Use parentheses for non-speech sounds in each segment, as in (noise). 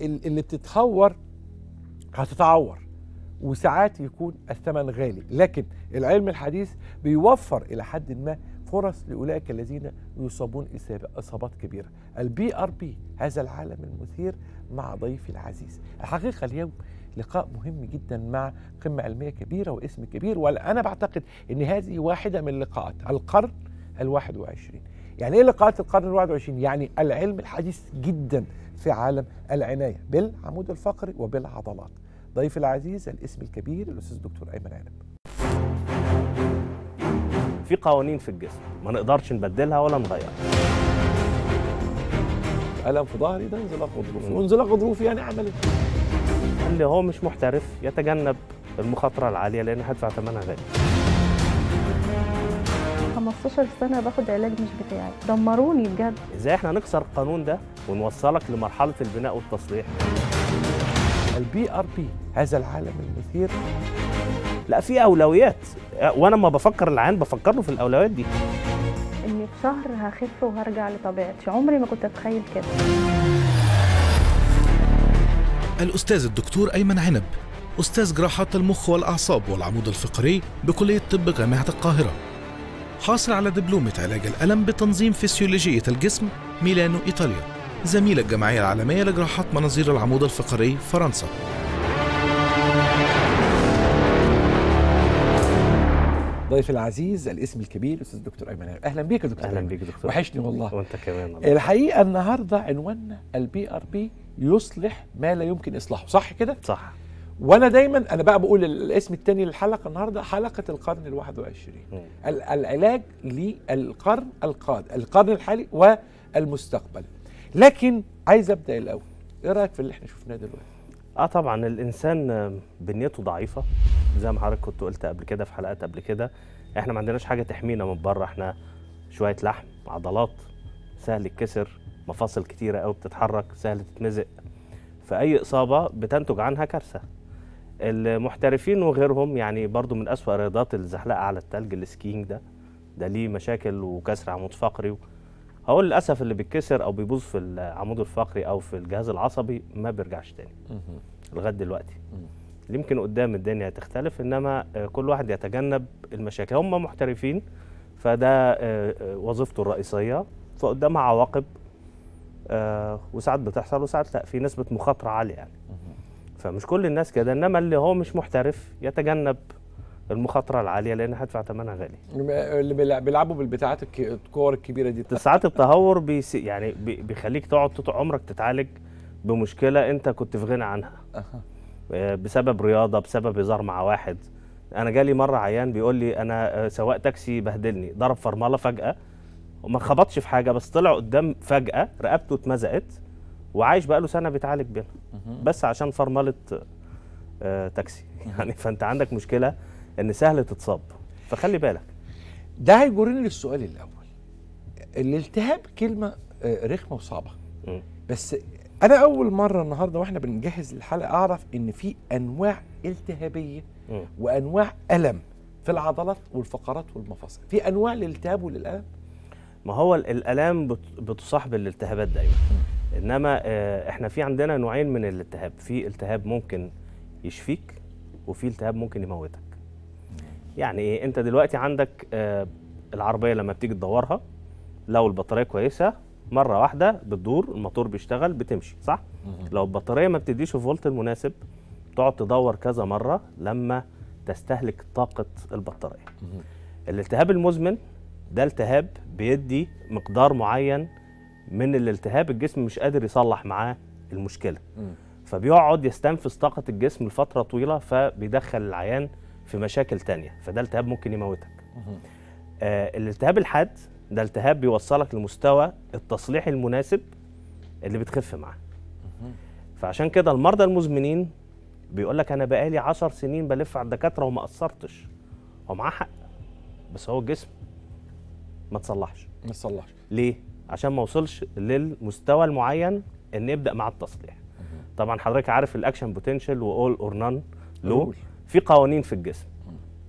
ال- اللي بتتهور هتتعور وساعات يكون الثمن غالي. لكن العلم الحديث بيوفر إلى حد ما فرص لأولئك الذين يصابون إصابات كبيرة. ال PRP هذا العالم المثير مع ضيفي العزيز. الحقيقة اليوم لقاء مهم جدا مع قمة علمية كبيرة واسم كبير وأنا بعتقد إن هذه واحدة من لقاءات القرن الواحد وعشرين. يعني إيه لقاءات القرن الواحد وعشرين؟ يعني العلم الحديث جدا في عالم العناية بالعمود الفقري وبالعضلات. ضيف العزيز الاسم الكبير الأستاذ الدكتور أيمن عنب. في قوانين في الجسم ما نقدرش نبدلها ولا نغيرها. ألم في ظهري؟ ده انزلاق غضروفي. وانزلاق غضروفي يعني عمل إيه؟ اللي هو مش محترف يتجنب المخاطرة العالية لأن هدفع ثمنها غالي. 15 سنة باخد علاج مش بتاعي. دمروني بجد. إزاي إحنا نكسر القانون ده ونوصلك لمرحلة البناء والتصليح؟ ال PRP هذا العالم المثير. لا في أولويات. وأنا ما بفكر العيان بفكر له في الأولويات دي. إني في شهر هخف وهرجع لطبيعتي. عمري ما كنت أتخيل كده. الأستاذ الدكتور أيمن عنب أستاذ جراحات المخ والأعصاب والعمود الفقري بكلية طب جامعة القاهرة. حاصل على دبلومة علاج الألم بتنظيم فسيولوجية الجسم ميلانو إيطاليا. زميل الجمعية العالمية لجراحات مناظير العمود الفقري فرنسا. ضيفي العزيز الاسم الكبير الاستاذ الدكتور أيمن أهلا بيك يا دكتور أهلا. بيك دكتور. وحشني والله. وأنت كمان الله. الحقيقة النهارده عنواننا ال PRP يصلح ما لا يمكن إصلاحه صح كده؟ صح. وأنا دايما أنا بقى بقول الاسم الثاني للحلقة النهارده حلقة القرن. ال- العلاج للقرن القادم القرن الحالي والمستقبل. لكن عايز أبدأ الأول. إيه رأيك في اللي إحنا شفناه دلوقتي؟ آه طبعا الإنسان بنيته ضعيفة. زي ما حضرتك كنت قلت قبل كده في حلقات قبل كده إحنا ما عندناش حاجة تحمينا من بره. إحنا شوية لحم عضلات سهل يتكسر مفاصل كتيرة قوي بتتحرك سهل تتمزق. فأي إصابة بتنتج عنها كارثة. المحترفين وغيرهم يعني برضو من أسوأ رياضات الزحلقة على التلج السكينج ده. ده ليه مشاكل وكسر عمود فقري هو للأسف اللي بيتكسر أو بيبوظ في العمود الفقري أو في الجهاز العصبي ما بيرجعش تاني لغاية دلوقتي. يمكن قدام الدنيا تختلف إنما آه، كل واحد يتجنب المشاكل. هم محترفين فده آه، آه، وظيفته الرئيسية. فقدامها عواقب وساعات بتحصل وساعات لأ في نسبة مخاطرة عالية يعني. فمش كل الناس كده إنما اللي هو مش محترف يتجنب المخاطرة العالية لأن هدفع ثمنها غالي. اللي بيلع- بيلعبوا بالبتاعات الك- الكور الكبيرة دي. ساعات التهور بيس يعني بي- بيخليك تقعد طول عمرك تتعالج بمشكلة أنت كنت في غنى عنها. آه، بسبب رياضة بسبب هزار مع واحد. أنا جالي مرة عيان بيقول لي أنا آه، سواق تاكسي بهدلني ضرب فرملة فجأة وما خبطش في حاجة بس طلع قدام فجأة رقبته اتمزقت وعايش بقاله سنة بيتعالج بيها. بس عشان فرملة آه، تاكسي. (laughs) يعني فانت عندك مشكلة إن سهل تتصاب. فخلي بالك. ده هيجرني للسؤال الأول. الالتهاب كلمة آه، رخمة وصعبة. بس أنا أول مرة النهارده وإحنا بنجهز الحلقة أعرف إن في أنواع التهابية. وأنواع ألم في العضلات والفقرات والمفاصل. في أنواع للالتهاب وللألم؟ ما هو ال- الالام بت- بتصاحب الالتهابات دايما. إنما آه، إحنا في عندنا نوعين من الالتهاب. في التهاب ممكن يشفيك وفي التهاب ممكن يموتك. يعني إيه؟ أنت دلوقتي عندك آه، العربية لما بتيجي تدورها لو البطارية كويسة مرة واحدة بتدور الموتور بيشتغل بتمشي صح؟ لو البطارية ما بتديش الفولت المناسب تقعد تدور كذا مرة لما تستهلك طاقة البطارية. الالتهاب المزمن ده التهاب بيدي مقدار معين من الالتهاب الجسم مش قادر يصلح معاه المشكلة. فبيقعد يستنفذ طاقة الجسم لفترة طويلة فبيدخل العيان في مشاكل تانية فده التهاب ممكن يموتك. آه الالتهاب الحاد ده التهاب بيوصلك لمستوى التصليح المناسب اللي بتخف معاه. فعشان كده المرضى المزمنين بيقول لك أنا بقالي عشر سنين بلف على الدكاترة وما قصرتش. هو معاه حق بس هو الجسم ما تصلحش ما تصلحش ليه؟ عشان ما وصلش للمستوى المعين إن يبدأ مع التصليح. طبعا حضرتك عارف ال action potential و all or none rule. في قوانين في الجسم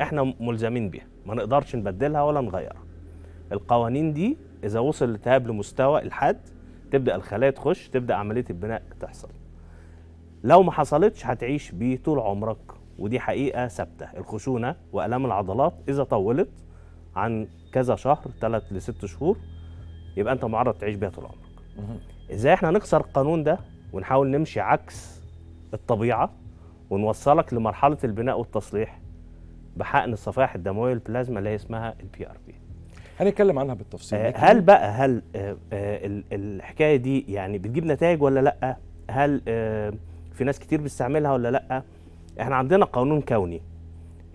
إحنا ملزمين بيها. ما نقدرش نبدلها ولا نغيرها. القوانين دي إذا وصل الالتهاب لمستوى الحاد تبدأ الخلايا تخش تبدأ عملية البناء تحصل. لو ما حصلتش هتعيش بيه طول عمرك ودي حقيقة ثابتة. الخشونة وألام العضلات إذا طولت عن كذا شهر ثلاث لست شهور يبقى انت معرض تعيش بيها طول عمرك. إزاي إحنا نكسر القانون ده ونحاول نمشي عكس الطبيعة ونوصلك لمرحلة البناء والتصليح بحقن الصفائح الدموية البلازما اللي هي اسمها ال PRP هنتكلم عنها بالتفصيل. آه، هل بقى هل آه، آه، ال- الحكاية دي يعني بتجيب نتائج ولا لأ؟ هل آه، في ناس كتير بتستعملها ولا لأ؟ إحنا عندنا قانون كوني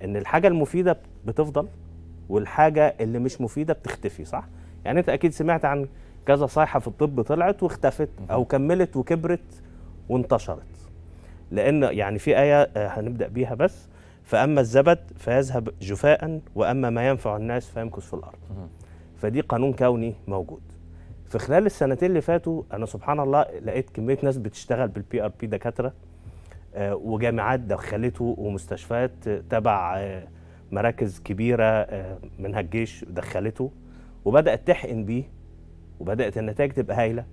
إن الحاجة المفيدة بتفضل والحاجة اللي مش مفيدة بتختفي صح؟ يعني انت أكيد سمعت عن كذا صيحة في الطب طلعت واختفت أو كملت وكبرت وانتشرت. لأن يعني في آية آه، هنبدأ بيها بس. فأما الزبد فيذهب جفاء وأما ما ينفع الناس فيمكث في الأرض. فدي قانون كوني موجود. في خلال السنتين اللي فاتوا أنا سبحان الله لقيت كمية ناس بتشتغل بال PRP دكاترة آه، وجامعات دخلته ومستشفيات تبع آه، مراكز كبيرة منها الجيش دخلته. وبدأت تحقن بيه وبدأت النتائج تبقى هايلة.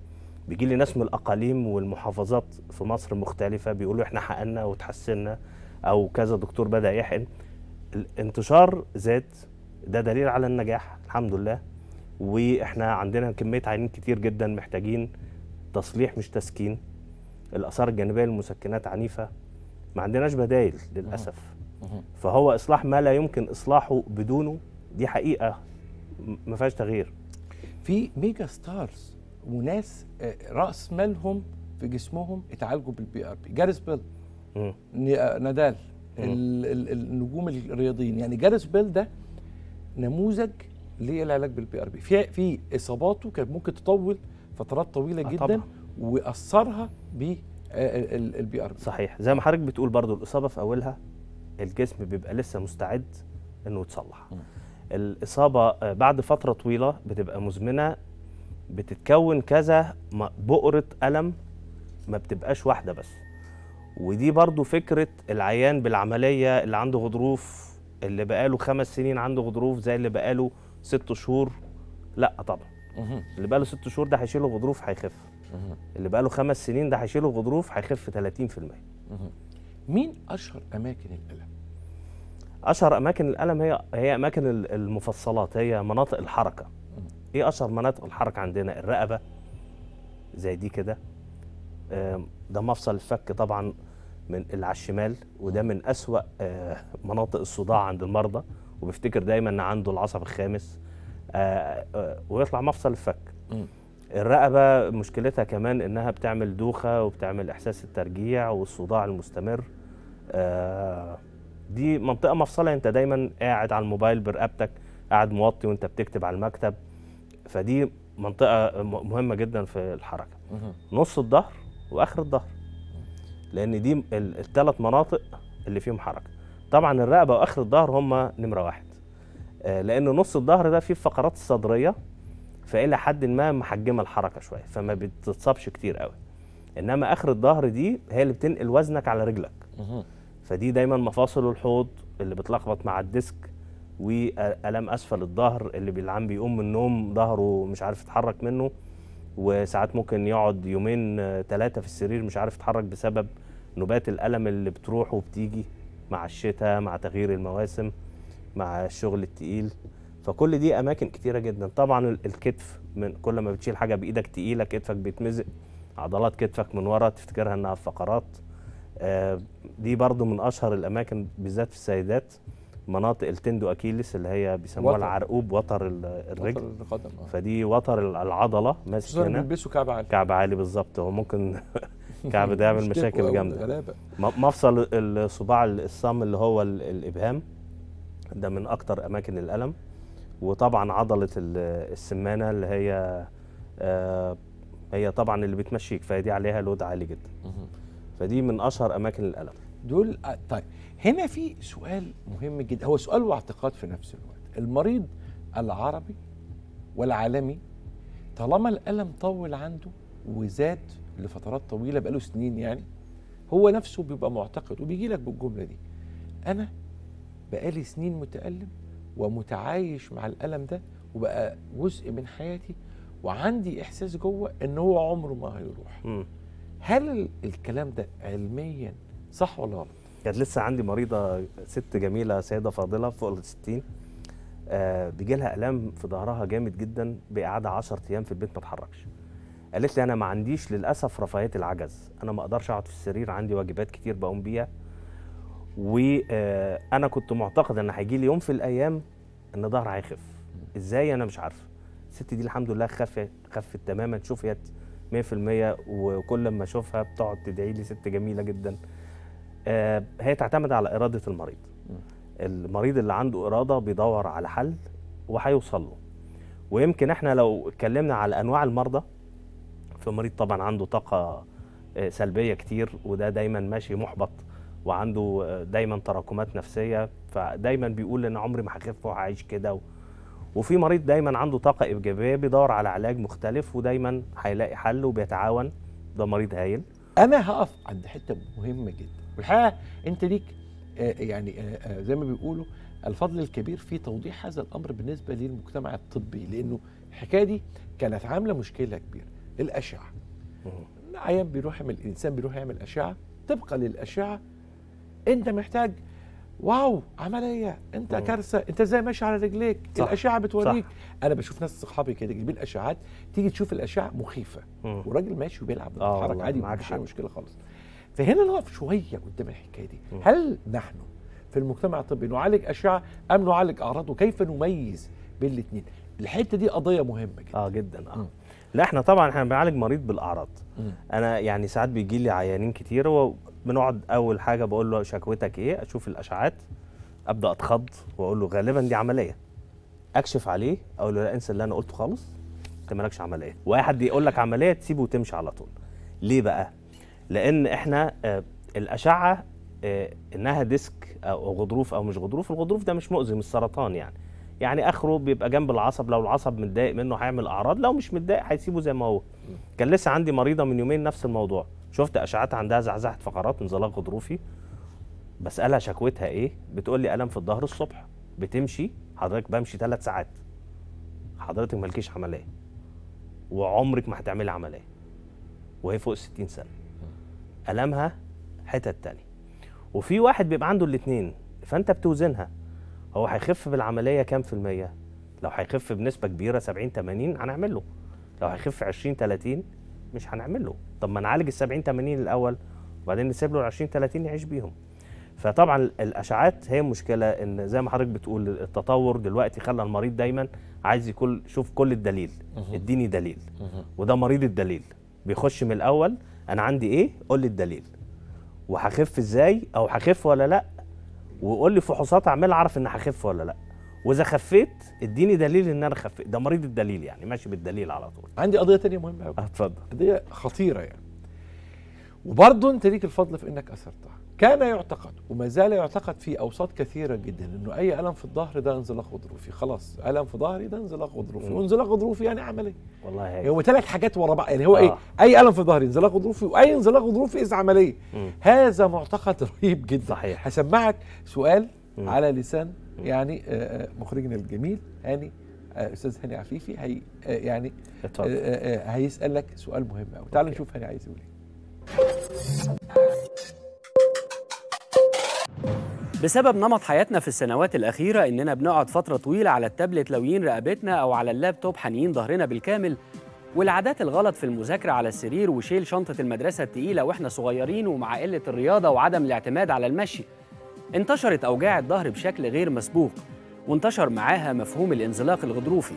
بيجي لي ناس من الأقاليم والمحافظات في مصر مختلفة بيقولوا إحنا حقنا وتحسنا أو كذا دكتور بدأ يحقن. الانتشار زاد ده دليل على النجاح الحمد لله. وإحنا عندنا كمية عيانين كتير جدا محتاجين تصليح مش تسكين. الآثار الجانبية للمسكنات عنيفة. ما عندناش بدايل للأسف. فهو إصلاح ما لا يمكن إصلاحه بدونه دي حقيقة. ما فيهاش تغيير. في mega stars وناس آه، رأس مالهم في جسمهم اتعالجوا بال PRP جاريث بيل نادال. النجوم الرياضيين. يعني جاريث بيل ده نموذج للعلاج بال PRP في في إصاباته كانت ممكن تطول فترات طويلة آه جدا طبعاً. وأثرها بال PRP صحيح. زي ما حضرتك بتقول برضو الإصابة في أولها الجسم بيبقى لسه مستعد إنه يتصلح. الإصابة آه، بعد فترة طويلة بتبقى مزمنة بتتكون كذا بؤرة ألم ما بتبقاش واحدة بس. ودي برضو فكرة العيان بالعملية اللي عنده غضروف اللي بقاله خمس سنين عنده غضروف زي اللي بقاله ست شهور. لا طبعا. اللي بقاله ست شهور ده هيشيله غضروف هيخف. اللي بقاله خمس سنين ده هيشيله غضروف هيخف 30% مين أشهر أماكن الألم؟ أشهر أماكن الألم هي هي أماكن ال- المفصلات هي مناطق الحركة. إيه أشهر مناطق الحركة عندنا؟ الرقبة زي دي كده. ده مفصل الفك طبعا من اللي على الشمال وده من أسوأ آه، مناطق الصداع عند المرضى. وبيفتكر دايما إن عنده العصب الخامس. آه، آه، ويطلع مفصل الفك. الرقبة مشكلتها كمان إنها بتعمل دوخة وبتعمل إحساس الترجيع والصداع المستمر. دي منطقة مفصلة انت دايما قاعد على الموبايل برقبتك قاعد موطي وانت بتكتب على المكتب. فدي منطقة مهمة جدا في الحركة. نص الظهر وآخر الظهر. لأن دي الثلاث مناطق اللي فيهم حركة. طبعا الرقبة وآخر الظهر هم نمرة واحد. آه، لأن نص الظهر ده فيه الفقرات الصدريه فإلى حد ما محجمة الحركة شوية فما بتتصابش كتير قوي. إنما آخر الظهر دي هي اللي بتنقل وزنك على رجلك. فدي دايما مفاصل الحوض اللي بتلخبط مع الديسك والام أسفل الظهر اللي بالعام بيقوم من النوم ظهره مش عارف يتحرك منه وساعات ممكن يقعد يومين ثلاثة في السرير مش عارف يتحرك بسبب نوبات الألم اللي بتروح وبتيجي مع الشتاء مع تغيير المواسم مع الشغل التقيل. فكل دي أماكن كتيرة جدا. طبعا ال- الكتف من كل ما بتشيل حاجة بإيدك تقيلة كتفك بيتمزق عضلات كتفك من ورا تفتكرها إنها فقرات. دي برضو من أشهر الأماكن بالذات في السيدات مناطق التندو أكيلس اللي هي بيسموها. العرقوب وتر ال- الرجل. وتر القدم آه. فدي وتر ال- العضلة ماسك هنا. بيلبسوا كعب عالي. كعب عالي بالظبط. هو ممكن (laughs) كعب ده يعمل مشاكل جامدة. مفصل الصباع الصم اللي هو ال- الإبهام ده من أكتر أماكن الألم. وطبعا عضلة ال- السمانة اللي هي آه، هي طبعا اللي بتمشيك فدي عليها لود عالي جدا. فدي من أشهر أماكن الألم. دول آه، طيب هنا في سؤال مهم جدا. هو سؤال واعتقاد في نفس الوقت. المريض العربي والعالمي طالما الألم طول عنده وزاد لفترات طويلة بقاله سنين يعني هو نفسه بيبقى معتقد وبيجي لك بالجملة دي أنا بقالي سنين متألم ومتعايش مع الألم ده وبقى جزء من حياتي وعندي إحساس جوه إن هو عمره ما هيروح. مم. هل ال- الكلام ده علميا صح ولا غلط؟ كانت لسه عندي مريضة ست جميلة سيدة فاضلة فوق ال 60 آه بيجي لها ألام في ظهرها جامد جدا بقعدها 10 أيام في البيت ما اتحركش. قالت لي أنا ما عنديش للأسف رفاهية العجز. أنا ما أقدرش أقعد في السرير عندي واجبات كتير بقوم بيها. وأنا كنت معتقد إن هيجي لي يوم في الأيام إن ظهري هيخف. إزاي؟ أنا مش عارفه الست دي الحمد لله خفت خفت تماما. شفيت 100% وكل ما أشوفها بتقعد تدعي لي ست جميلة جدا. آه، هي تعتمد على إرادة المريض. المريض اللي عنده إرادة بيدور على حل وهيوصل له. ويمكن إحنا لو اتكلمنا على أنواع المرضى في مريض طبعا عنده طاقة آه، سلبية كتير وده دايما ماشي محبط وعنده آه، دايما تراكمات نفسية فدايما بيقول إن عمري ما هخف وهعيش كده. وفي مريض دايما عنده طاقة إيجابية بيدور على علاج مختلف ودايما هيلاقي حل وبيتعاون. ده مريض هايل. أنا هقف عند حتة مهمة جدا. والحقيقة أنت ليك آه، يعني آه، آه، زي ما بيقولوا الفضل الكبير في توضيح هذا الأمر بالنسبة للمجتمع الطبي لأنه الحكاية دي كانت عاملة مشكلة كبيرة. الأشعة. العيان بيروح يعمل الإنسان بيروح يعمل أشعة طبقا للأشعة أنت محتاج واو عملية انت مم. كارثة انت إزاي ماشي على رجليك صح، الأشعة بتوريك صح. أنا بشوف ناس صحابي كده جايبين اشعات تيجي تشوف الأشعة مخيفة مم. وراجل ماشي وبيلعب آه بيتحرك عادي مفيش أي. مشكلة خالص فهنا نقف شوية قدام الحكاية دي مم. هل نحن في المجتمع الطبي نعالج أشعة أم نعالج أعراض وكيف نميز بين الاثنين الحتة دي قضية مهمة جدا آه جدا آه مم. لا إحنا طبعا إحنا بنعالج مريض بالأعراض مم. أنا يعني ساعات بيجي لي عيانين كتير وبنقعد أول حاجة بقول له شكوتك إيه؟ أشوف الاشعاعات أبدأ أتخض وأقول له غالبا دي عملية. أكشف عليه أقول له لا انسى اللي أنا قلته خالص. انت مالكش عملية. واي حد يقول لك عملية تسيبه وتمشي على طول. ليه بقى؟ لأن إحنا آه الأشعة آه إنها ديسك أو غضروف أو مش غضروف الغضروف ده مش مؤذي مش سرطان يعني. يعني آخره بيبقى جنب العصب لو العصب متضايق منه هيعمل أعراض لو مش متضايق هيسيبه زي ما هو. كان لسه عندي مريضة من يومين نفس الموضوع. شفت أشعات عندها زعزعه فقرات انزلاق غضروفي؟ بسألها شكوتها إيه؟ بتقول لي ألم في الظهر الصبح بتمشي حضرتك بمشي ثلاث ساعات. حضرتك مالكيش عملية. وعمرك ما هتعملي عملية. وهي فوق 60 سنة. ألمها حتت تاني. وفي واحد بيبقى عنده الاثنين فأنت بتوزنها. هو هيخف بالعملية كام في المية؟ لو هيخف بنسبة كبيرة 70 80 هنعمل له لو هيخف 20 30 مش هنعمل له طب ما نعالج ال 70 80 الأول وبعدين نسيب له ال 20 30 يعيش بيهم. فطبعا الاشعاعات هي مشكلة إن زي ما حضرتك بتقول التطور دلوقتي خلى المريض دايما عايز يكون شوف كل الدليل. اديني دليل. وده مريض الدليل. بيخش من الأول أنا عندي إيه؟ قول لي الدليل. وهخف إزاي؟ أو هخف ولا لأ؟ وقول لي فحوصات اعملها أعرف إن هخف ولا لأ. وإذا خفيت إديني دليل إن أنا خفيت. ده مريض الدليل يعني ماشي بالدليل على طول. عندي قضية تانية مهمة قوي اتفضل. قضية خطيرة يعني. وبرضه أنت ليك الفضل في إنك أثرتها. كان يعتقد وما زال يعتقد في أوساط كثيرة جدا إنه أي ألم في الظهر ده انزلاق غضروفي. خلاص ألم في ظهري ده انزلاق غضروفي. وانزلاق غضروفي يعني عمليه والله هي هو ثلاث حاجات ورا بعض. يعني هو آه. إيه أي ألم في ظهري انزلاق غضروفي وأي انزلاق غضروفي إذا عمليه. هذا معتقد (laughs) رهيب جدا. صحيح. هسمعك سؤال مم. على لسان يعني آه، آه، مخرجنا الجميل هاني آه، أستاذ هاني عفيفي هي يعني اتفضل هيسألك سؤال مهم قوي تعال. نشوف هاني عايز يقول إيه. بسبب نمط حياتنا في السنوات الأخيرة إننا بنقعد فترة طويلة على التابلت لويين رقبتنا أو على اللابتوب حانيين ظهرنا بالكامل. والعادات الغلط في المذاكرة على السرير وشيل شنطة المدرسة التقيلة وإحنا صغيرين ومع قلة الرياضة وعدم الاعتماد على المشي. انتشرت أوجاع الظهر بشكل غير مسبوق وانتشر معاها مفهوم الانزلاق الغضروفي.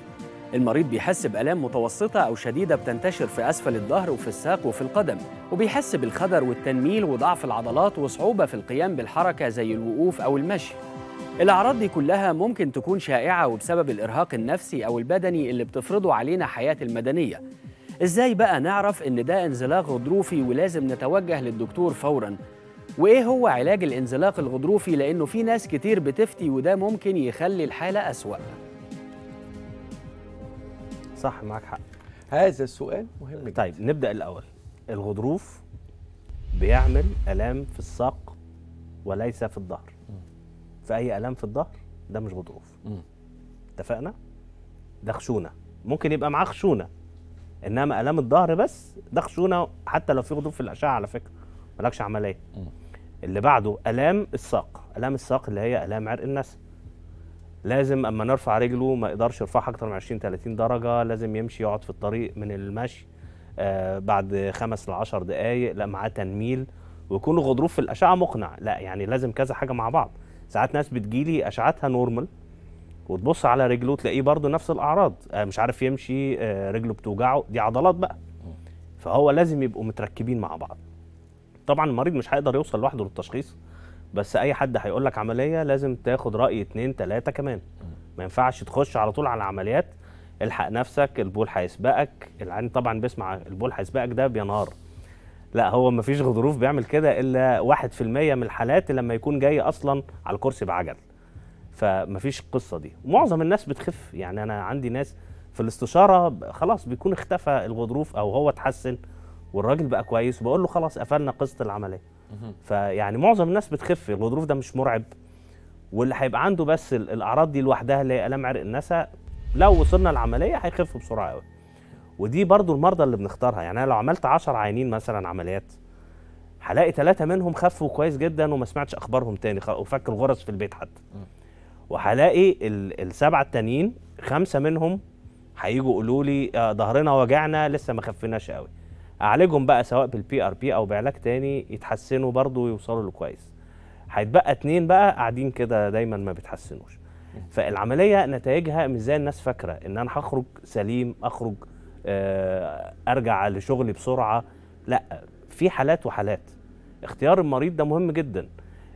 المريض بيحس بآلام متوسطة أو شديدة بتنتشر في أسفل الظهر وفي الساق وفي القدم وبيحس بالخدر والتنميل وضعف العضلات وصعوبة في القيام بالحركة زي الوقوف أو المشي. الأعراض دي كلها ممكن تكون شائعة وبسبب الإرهاق النفسي أو البدني اللي بتفرضه علينا حياة المدنية. إزاي بقى نعرف إن ده انزلاق غضروفي ولازم نتوجه للدكتور فوراً؟ وإيه هو علاج الانزلاق الغضروفي؟ لأنه في ناس كتير بتفتي وده ممكن يخلي الحالة أسوأ. صح معاك حق. هذا السؤال مهم جدا. طيب نبدأ الأول. الغضروف بيعمل ألام في الساق وليس في الظهر. في اي ألام في الظهر؟ ده مش غضروف. اتفقنا؟ ده خشونة. ممكن يبقى معاه خشونة إنما ألام الظهر بس ده خشونة حتى لو في غضروف في الأشعة على فكرة. مالكش عملية. اللي بعده آلام الساق. آلام الساق اللي هي آلام عرق النسا لازم أما نرفع رجله ما يقدرش يرفعها أكتر من 20 30 درجة لازم يمشي يقعد في الطريق من المشي آه بعد خمس ل 10 دقائق لا معاه تنميل ويكون الغضروف في الأشعة مقنع. لا يعني لازم كذا حاجة مع بعض. ساعات ناس بتجيلي أشعتها نورمال وتبص على رجله تلاقيه برضه نفس الأعراض. آه مش عارف يمشي آه رجله بتوجعه. دي عضلات بقى. فهو لازم يبقوا متركبين مع بعض. طبعا المريض مش هيقدر يوصل لوحده للتشخيص بس أي حد هيقول لك عملية لازم تاخد رأي اتنين تلاتة كمان. ما ينفعش تخش على طول على عمليات الحق نفسك البول هيسبقك العين طبعا بيسمع البول هيسبقك ده بينهار. لا هو ما فيش غضروف بيعمل كده إلا واحد في المية من الحالات لما يكون جاي أصلا على الكرسي بعجل. فما فيش القصة دي. معظم الناس بتخف. يعني أنا عندي ناس في الاستشارة خلاص بيكون اختفى الغضروف أو هو اتحسن. والراجل بقى كويس وبقول له خلاص قفلنا قصة العملية. فيعني معظم الناس بتخف الغضروف ده مش مرعب. واللي هيبقى عنده بس ال- الأعراض دي لوحدها اللي هي آلام عرق النسا لو وصلنا العملية هيخف بسرعة قوي ودي برضو المرضى اللي بنختارها. يعني أنا لو عملت 10 عيانين مثلا عمليات هلاقي ثلاثة منهم خفوا كويس جدا وما سمعتش أخبارهم تاني وفك الغرز في البيت حتى. وهلاقي ال- السبعة التانيين خمسة منهم هيجوا يقولوا لي آه، ظهرنا وجعنا لسه ما خفناش قوي أعالجهم بقى سواء بال PRP أو بعلاج تاني يتحسنوا برضو ويوصلوا له كويس. هيتبقى اتنين بقى قاعدين كده دايما ما بيتحسنوش. فالعملية نتائجها مش زي الناس فاكرة إن أنا هخرج سليم أخرج آه، أرجع لشغلي بسرعة. لأ في حالات وحالات. اختيار المريض ده مهم جدا.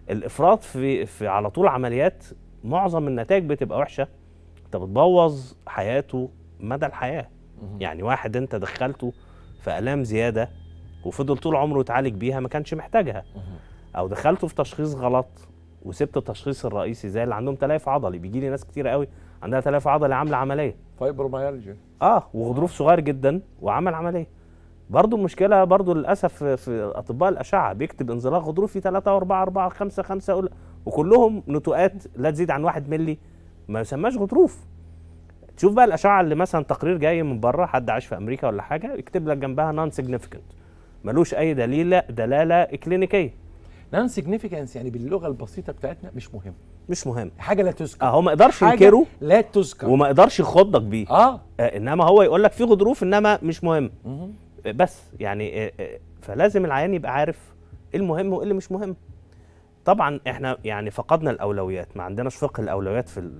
الإفراط في في على طول عمليات معظم النتائج بتبقى وحشة. أنت بتبوظ حياته مدى الحياة. يعني واحد أنت دخلته في الام زيادة وفضل طول عمره يتعالج بيها ما كانش محتاجها. أو دخلته في تشخيص غلط وسبت التشخيص الرئيسي زي اللي عندهم تليف عضلي. بيجي لي ناس كتير قوي عندها تليف عضلي عاملة عملية. فايبروميالجيا آه وغضروف صغير جدا وعمل عملية. برضو المشكلة برضو للأسف في- أطباء الأشعة بيكتب انزلاق غضروفي 3 و4 4 5 5 أقول وكلهم نتوءات لا تزيد عن 1 ملي ما يسماش غضروف. تشوف بقى الأشعة اللي مثلا تقرير جاي من بره حد عايش في أمريكا ولا حاجة يكتب لك جنبها non significant ملوش أي دليل دلالة كلينيكيه نان سيجنيفيكانس يعني باللغة البسيطة بتاعتنا مش مهم. مش مهم. حاجة لا تذكر. آه هو ما يقدرش ينكره لا تذكر. وما يقدرش يخضك بيه. آه. آه إنما هو يقول لك في غضروف إنما مش مهم. آه، بس يعني آه، آه، فلازم العيان يبقى عارف إيه المهم وإيه اللي مش مهم. طبعا إحنا يعني فقدنا الأولويات ما عندناش فقه الأولويات في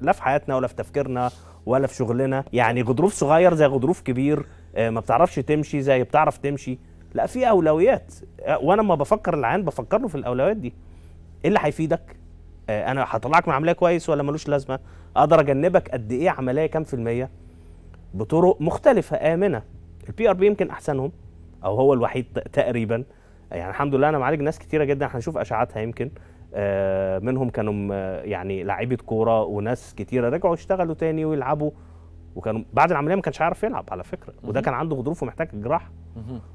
لا في حياتنا ولا في تفكيرنا ولا في شغلنا. يعني غضروف صغير زي غضروف كبير آه، ما بتعرفش تمشي زي بتعرف تمشي. لا في أولويات. آه، وأنا لما بفكر العيان بفكر له في الأولويات دي. إيه اللي هيفيدك؟ آه، أنا هطلعك من عملية كويس ولا ملوش لازمة؟ أقدر أجنبك قد إيه عملية كام في المية؟ بطرق مختلفة آمنة. ال PRP يمكن أحسنهم أو هو الوحيد تقريبا. يعني الحمد لله أنا معالج ناس كتيرة جدا هنشوف أشعاتها يمكن. آه، منهم كانوا يعني لعيبة كورة وناس كتيرة رجعوا يشتغلوا تاني ويلعبوا. وكانوا بعد العملية ما كانش عارف يلعب على فكرة. وده كان عنده غضروف ومحتاج جراحة.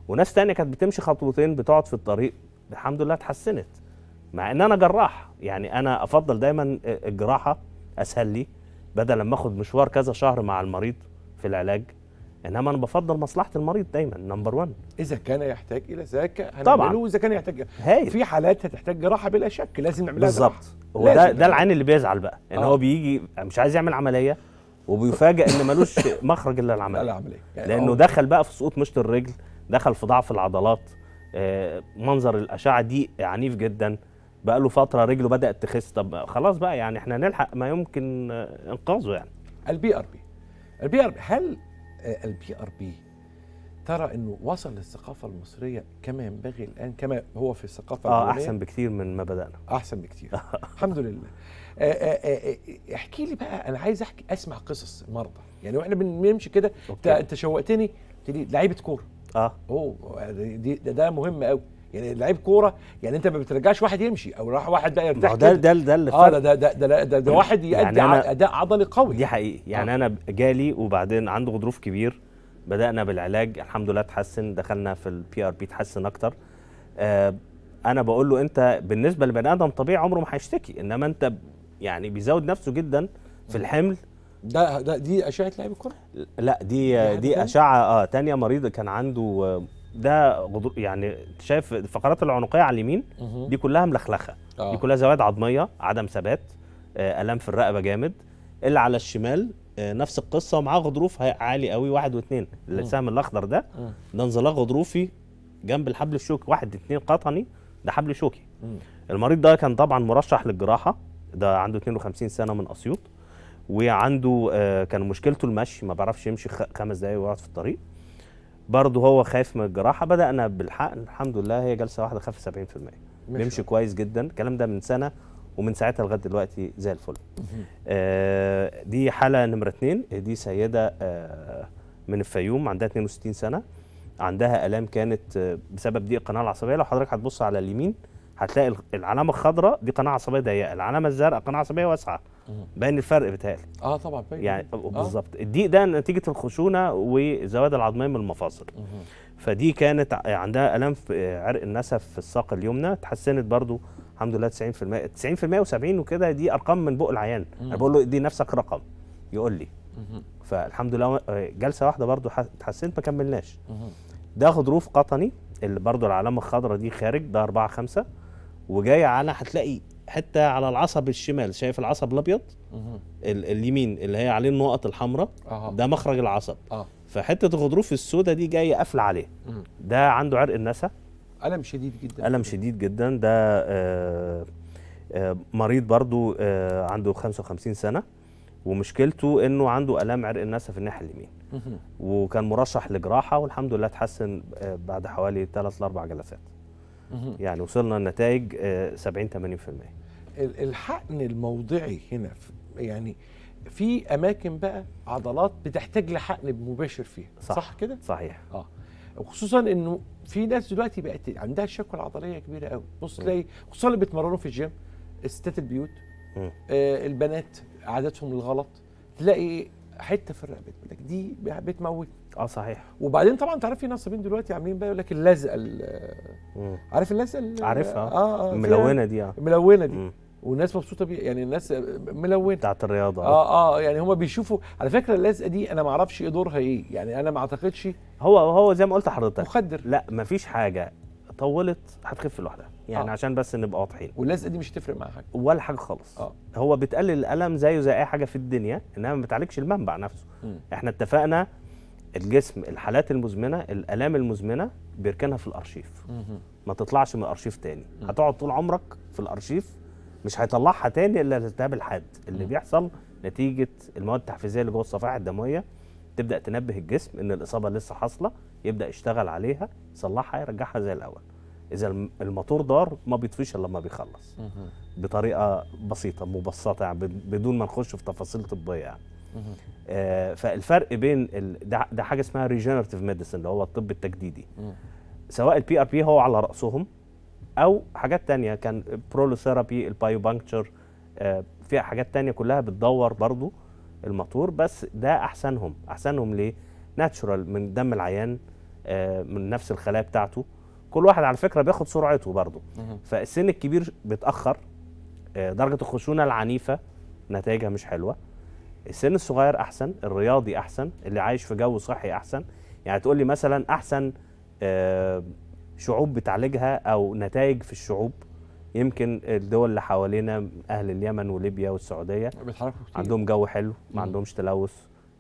وناس تانية كانت بتمشي خطوتين بتقعد في الطريق. الحمد لله اتحسنت. مع إن أنا جراح يعني أنا أفضل دايما الجراحة أسهل لي. بدل ما آخد مشوار كذا شهر مع المريض في العلاج. إنما أنا بفضل مصلحة المريض دايما نمبر 1 إذا كان يحتاج إلى ذاك طبعاً. وإذا كان يحتاج هايل. في حالات هتحتاج جراحه بلا شك لازم نعملها بالظبط. هو ده. ده العين اللي بيزعل بقى إن آه. هو بيجي مش عايز يعمل عملية وبيفاجئ إن ملوش (laughs) مخرج إلا لا العملية. لا عمليه يعني لأنه دخل بقى في سقوط مشط الرجل دخل في ضعف العضلات. آه، منظر الأشعة دي عنيف جدا. بقى له فترة رجله بدأت تخس. طب خلاص بقى يعني إحنا نلحق ما يمكن إنقاذه يعني. ال PRP ال PRP هل ال PRP. ترى إنه وصل للثقافة المصرية كما ينبغي الآن كما هو في الثقافة آه؟ أحسن بكتير من ما بدأنا. أحسن بكتير الحمد لله. آه، آه، آه، احكي لي بقى أنا عايز أحكي أسمع قصص المرضى. يعني وإحنا بنمشي كده. أنت شوقتني قلت لي لعيبة كورة. آه. أوه دي ده, ده مهم قوي يعني لعيب كوره يعني انت ما بترجعش واحد يمشي أو راح واحد بقى يرتاح ده. ده ده اللي آه فرق. ده ده ده ده, ده, ده واحد يؤدي يعني يعني أنا- أداء عضلي قوي دي حقيقي يعني آه. أنا جالي وبعدين عنده غضروف كبير بدأنا بالعلاج الحمد لله اتحسن دخلنا في ال PRP اتحسن أكتر آه أنا بقول له أنت بالنسبة لبني آدم طبيعي عمره ما هيشتكي إنما أنت يعني بيزود نفسه جدا في الحمل ده ده دي أشعة لعيب الكره لا دي دي؟ أشعة آه تانية مريض كان عنده آه، ده غضروف يعني شايف الفقرات العنقية على اليمين دي كلها ملخلخة. آه. دي كلها زوائد عظمية عدم ثبات آه، ألام في الرقبة جامد. اللي على الشمال آه، نفس القصة ومعاه غضروف عالي قوي واحد واثنين السهم الأخضر ده. ده انزلاق غضروفي جنب الحبل الشوكي. واحد اتنين قطني ده حبل شوكي. المريض ده كان طبعا مرشح للجراحة. ده عنده 52 سنة من أسيوط. وعنده آه، كان مشكلته المشي ما بيعرفش يمشي خمس دقايق ويقعد في الطريق. برضه هو خايف من الجراحة. بدأنا بالحقن. الحمد لله هي جلسة واحدة خف 70% بيمشي كويس جدا. الكلام ده من سنة ومن ساعتها لغاية دلوقتي زي الفل. آه دي حالة نمرة اتنين. دي سيدة آه من الفيوم عندها 62 سنة. عندها آلام كانت آه، بسبب ضيق القناة العصبية. لو حضرتك هتبص على اليمين هتلاقي العلامة الخضراء دي قناة عصبية ضيقة. العلامة الزرقاء قناة عصبية واسعة. باين الفرق بتهيألي آه طبعا باين. يعني آه. بالظبط. الضيق ده نتيجة الخشونة والزوائد العظميه من المفاصل. فدي كانت عندها الام في عرق النسف في الساق اليمنى اتحسنت برضو الحمد لله 90% 90% و70 وكده دي أرقام من بق العيان. أنا بقول له دي نفسك رقم يقول لي. فالحمد لله جلسة واحدة برضو اتحسنت ما كملناش. ده غضروف قطني اللي برضو العلامة الخضراء دي خارج ده 4 5 وجاي على هتلاقي حتة على العصب الشمال شايف العصب الأبيض؟ ال- اليمين اللي هي عليه النقط الحمراء ده مخرج العصب. أه. فحتة الغضروف السوداء دي جاية قافلة عليه. ده عنده عرق النسا. ألم شديد جدا. ألم شديد جدا. ده آه، آه، مريض برضو آه، عنده 55 سنة ومشكلته إنه عنده آلام عرق النسا في الناحية اليمين. وكان مرشح لجراحة والحمد لله اتحسن آه، بعد حوالي 3 ل 4 جلسات. يعني وصلنا لنتائج آه، 70 80% ال- الحقن الموضعي هنا يعني في أماكن بقى عضلات بتحتاج لحقن مباشر فيها صح, صح. كده؟ صحيح. آه. وخصوصا إنه في ناس دلوقتي بقت عندها الشكوى العضلية كبيرة قوي بص تلاقي خصوصا اللي بيتمرنوا في الجيم ستات البيوت. آه البنات عاداتهم الغلط تلاقي حتة في الرقبة دي بتموت آه صحيح. وبعدين طبعا أنت عارف في نصابين دلوقتي عاملين بقى يقول لك اللزقه. عارف اللزقه ال- عارفها. آه آه فيها- ملونة دي آه. ملونة دي. مم. والناس مبسوطة بيها يعني الناس ملونة. بتاعت الرياضة. آه آه يعني هم بيشوفوا على فكرة اللزقة دي أنا ما أعرفش إيه دورها إيه يعني أنا ما أعتقدش هو هو زي ما قلت لحضرتك. مخدر لا مفيش حاجة طولت هتخف لوحدها. يعني آه. عشان بس نبقى واضحين. واللزقة دي مش هتفرق معاها حاجة. ولا حاجة خالص. آه. هو بتقلل الألم زيه زي أي حاجة في الدنيا انما ما بتعالجش المنبع نفسه. مم. إحنا اتفقنا الجسم الحالات المزمنة الآلام المزمنة بيركنها في الأرشيف. ما تطلعش من الأرشيف تاني. هتقعد طول عمرك في الأرشيف مش هيطلعها تاني إلا الالتهاب الحاد. اللي بيحصل نتيجة المواد التحفيزية اللي جوه الصفائح الدموية تبدأ تنبه الجسم إن الإصابة لسه حاصلة يبدأ يشتغل عليها يصلحها يرجعها زي الأول. إذا الم- الموتور دار ما بيطفيش إلا لما بيخلص. بطريقة بسيطة مبسطة يعني بد- بدون ما نخش في تفاصيل طبية يعني. فالفرق بين ال... ده, ده حاجة اسمها regenerative medicine اللي هو الطب التجديدي. سواء ال PRP هو على رأسهم أو حاجات تانية كان prolotherapy ال biopuncture آه فيها حاجات تانية كلها بتدور برضو الموتور بس ده أحسنهم. أحسنهم ليه؟ natural من دم العيان آه من نفس الخلايا بتاعته. كل واحد على فكرة بياخد سرعته برضو. فالسن الكبير بيتأخر آه درجة الخشونة العنيفة نتائجها مش حلوة. السن الصغير أحسن الرياضي أحسن اللي عايش في جو صحي أحسن. يعني تقول لي مثلا أحسن آه، شعوب بتعالجها أو نتائج في الشعوب يمكن الدول اللي حوالينا أهل اليمن وليبيا والسعودية عندهم جو حلو ما. عندهمش تلوث.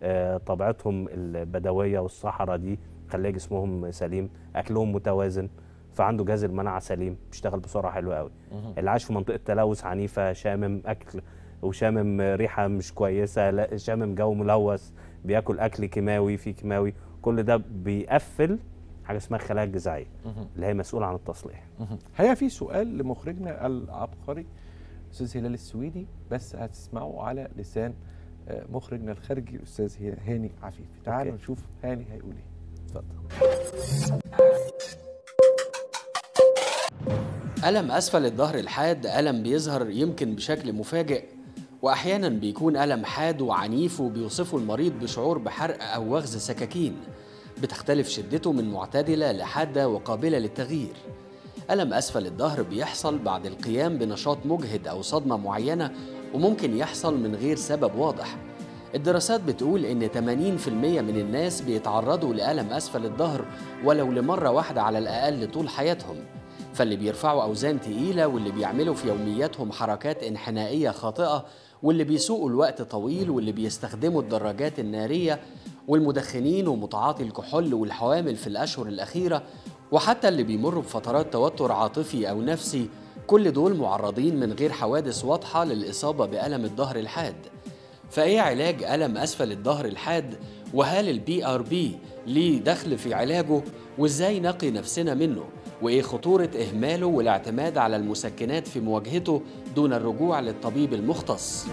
آه، طبيعتهم البدوية والصحراء دي خليه جسمهم سليم أكلهم متوازن فعنده جهاز المناعة سليم بيشتغل بسرعة حلوة قوي اللي عايش في منطقة تلوث عنيفة شامم أكل وشامم ريحة مش كويسة لا شامم جو ملوث بياكل أكل كيماوي فيه كيماوي. كل ده بيقفل حاجة اسمها الخلايا الجذعية اللي هي مسؤولة عن التصليح. هي في سؤال لمخرجنا العبقري أستاذ هلال السويدي بس هتسمعه على لسان آه، مخرجنا الخارجي الاستاذ هاني عفيفي. تعالوا. نشوف هاني هيقول إيه. اتفضل. ألم أسفل الظهر الحاد؟ ألم بيظهر يمكن بشكل مفاجئ؟ وأحيانا بيكون ألم حاد وعنيف وبيوصفه المريض بشعور بحرق أو وغز سكاكين بتختلف شدته من معتدلة لحادة وقابلة للتغيير. ألم أسفل الظهر بيحصل بعد القيام بنشاط مجهد أو صدمة معينة وممكن يحصل من غير سبب واضح. الدراسات بتقول إن 80% من الناس بيتعرضوا لألم أسفل الظهر ولو لمرة واحدة على الأقل طول حياتهم. فاللي بيرفعوا أوزان تقيلة واللي بيعملوا في يومياتهم حركات انحنائية خاطئة واللي بيسوقوا الوقت طويل واللي بيستخدموا الدراجات النارية والمدخنين ومتعاطي الكحول والحوامل في الأشهر الأخيرة وحتى اللي بيمروا بفترات توتر عاطفي أو نفسي كل دول معرضين من غير حوادث واضحة للإصابة بألم الظهر الحاد. فإيه علاج ألم أسفل الظهر الحاد؟ وهل ال PRP ليه دخل في علاجه؟ وإزاي نقي نفسنا منه؟ وإيه خطورة إهماله والاعتماد على المسكنات في مواجهته دون الرجوع للطبيب المختص.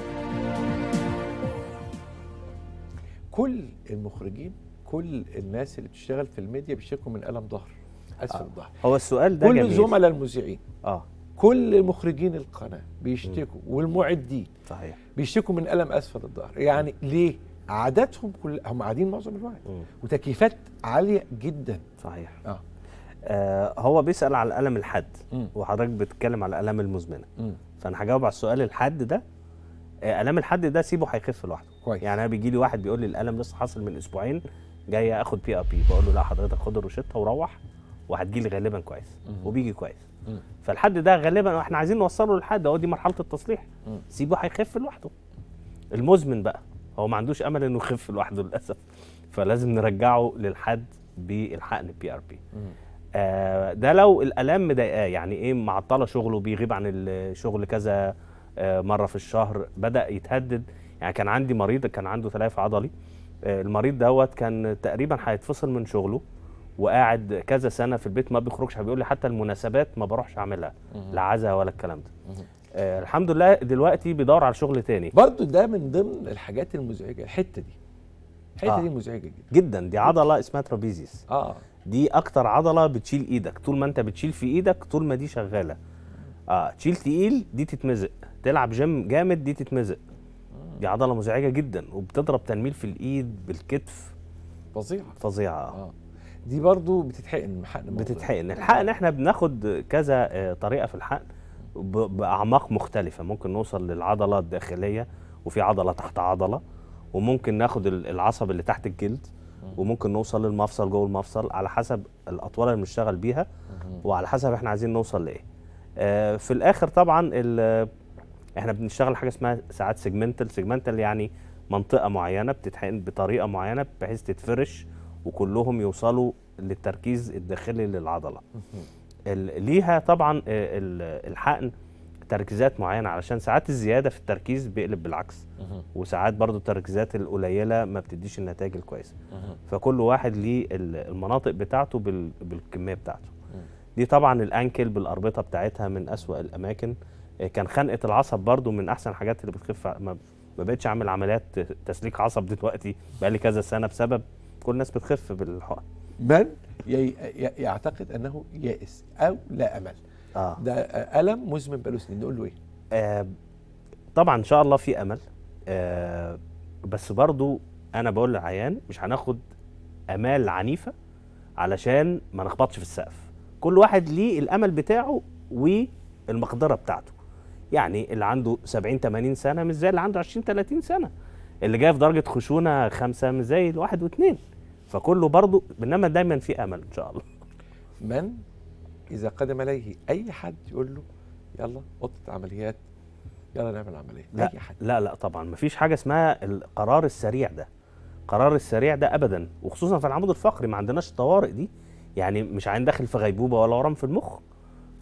كل المخرجين كل الناس اللي بتشتغل في الميديا بيشتكوا من الم ظهر أسفل آه. الظهر. هو السؤال ده كل جميل. زملاء المذيعين آه. كل مخرجين القناة بيشتكوا والمعدين صحيح. بيشتكوا من الم أسفل الظهر. يعني ليه؟ عاداتهم كل هم قاعدين معظم الوقت. وتكييفات عالية جدا. صحيح. آه. آه هو بيسأل على الألم الحاد. وحضرتك بتتكلم على الألم المزمنة. مم. فأنا هجاوب على السؤال الحاد ده. آه ألم الحاد ده سيبه هيخف لوحده. كويس. يعني أنا بيجي لي واحد بيقول لي الألم لسه حاصل من أسبوعين جاي آخد بي أر بي بقول له لا حضرتك خد الروشتة وروح وهتجي لي غالبا كويس. مم. وبيجي كويس. مم. فالحد ده غالبا إحنا عايزين نوصله للحد هو دي مرحلة التصليح. مم. سيبه هيخف لوحده. المزمن بقى هو ما عندوش أمل إنه يخف لوحده للأسف. فلازم نرجعه للحد بالحقن PRP ده لو الالام مضايقاه يعني إيه معطلة شغله بيغيب عن الشغل كذا آه مرة في الشهر بدأ يتهدد. يعني كان عندي مريض كان عنده تليف عضلي. آه المريض دوت كان تقريبا هيتفصل من شغله وقاعد كذا سنة في البيت ما بيخرجش بيقول لي حتى المناسبات ما بروحش أعملها لا عزا ولا الكلام ده. آه الحمد لله دلوقتي بيدور على شغل تاني. برضو ده من ضمن الحاجات المزعجة الحتة دي. الحتة آه. دي مزعجة جدا. جدا دي عضلة اسمها trapezius. آه. دي أكتر عضلة بتشيل إيدك. طول ما أنت بتشيل في إيدك طول ما دي شغالة. آه تشيل تقيل دي تتمزق. تلعب جيم جامد دي تتمزق. دي عضلة مزعجة جدا وبتضرب تنميل في الإيد بالكتف. فظيعة. فظيعة. آه. آه دي برضو بتتحقن حقن. بتتحقن. الحقن إحنا بناخد كذا آه، طريقة في الحقن بأعماق مختلفة. ممكن نوصل للعضلة الداخلية وفي عضلة تحت عضلة وممكن ناخد ال- العصب اللي تحت الجلد. وممكن نوصل للمفصل جوه المفصل على حسب الاطوال اللي بنشتغل بيها وعلى حسب إحنا عايزين نوصل لإيه. آه، في الآخر طبعا إحنا بنشتغل حاجة اسمها ساعات segmental segmental يعني منطقة معينة بتتحقن بطريقة معينة بحيث تتفرش وكلهم يوصلوا للتركيز الداخلي للعضلة. ليها طبعا آه، ال- الحقن تركيزات معينة علشان ساعات الزيادة في التركيز بيقلب بالعكس. وساعات برضو التركيزات القليلة ما بتديش النتائج الكويسة. فكل واحد ليه ال- المناطق بتاعته بال- بالكمية بتاعته. دي طبعا الأنكل بالأربطة بتاعتها من أسوأ الأماكن. آه، كان خنقة العصب برضو من أحسن الحاجات اللي بتخف ما ما بقتش أعمل عمليات تسليك عصب دلوقتي بقالي كذا سنة بسبب كل الناس بتخف بالحقن من يعتقد أنه يائس أو لا أمل. آه. ده آه، الم مزمن بقاله سنين. نقول له إيه؟ آه، طبعا إن شاء الله في أمل. آه، بس برضو أنا بقول للعيان مش هناخد أمال عنيفة علشان ما نخبطش في السقف. كل واحد ليه الأمل بتاعه والمقدرة بتاعته. يعني اللي عنده 70 80 سنة مش زي اللي عنده 20 30 سنة. اللي جاي في درجة خشونة خمسة مش زي الواحد واثنين فكله برضه إنما دايما في أمل إن شاء الله. من؟ إذا قدم اليه أي حد يقول له يلا اوضه عمليات يلا نعمل عملية. لا أي حد. لا لا طبعا مفيش حاجة اسمها القرار السريع ده. قرار السريع ده ابدا وخصوصا في العمود الفقري ما عندناش الطوارئ دي. يعني مش عين داخل في غيبوبة ولا ورم في المخ.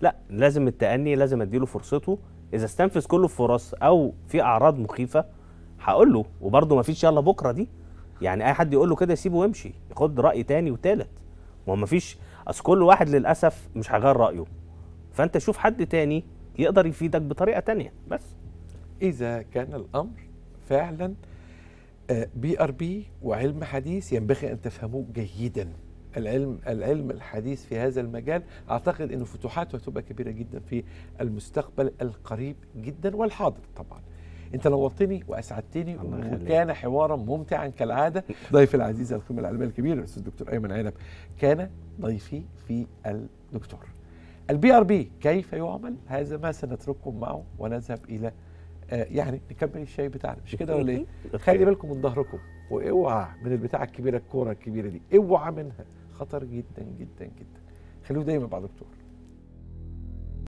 لا لازم التأني لازم أديله فرصته. إذا استنفذ كل الفرص أو في أعراض مخيفة هقول له. وبرده مفيش يلا بكرة دي. يعني أي حد يقول له كده يسيبه ويمشي ياخد رأي تاني وتالت. ما مفيش أصل كل واحد للأسف مش هيغير رأيه. فأنت شوف حد تاني يقدر يفيدك بطريقة تانية بس. إذا كان الأمر فعلا PRP وعلم حديث ينبغي أن تفهموه جيدا. العلم العلم الحديث في هذا المجال أعتقد إنه فتوحاته هتبقى كبيرة جدا في المستقبل القريب جدا والحاضر طبعا. انت نورتني واسعدتني. وكان حوارا ممتعا كالعادة. ضيفي العزيز القيمه العلمية الكبير الأستاذ الدكتور أيمن عنب. كان ضيفي في الدكتور. ال PRP كيف يعمل؟ هذا ما سنترككم معه ونذهب إلى آه يعني نكمل الشاي بتاعنا. مش كده ولا إيه. خلي بالكم من ظهركم. وأوعى من البتاعة الكبيرة الكورة الكبيرة دي. أوعى منها. خطر جدا جدا جدا. خلوه دايما مع دكتور.